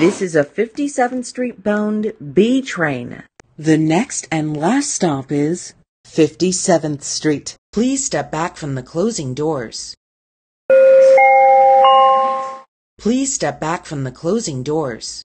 This is a 57th Street bound B train. The next and last stop is 57th Street. Please step back from the closing doors. Please step back from the closing doors.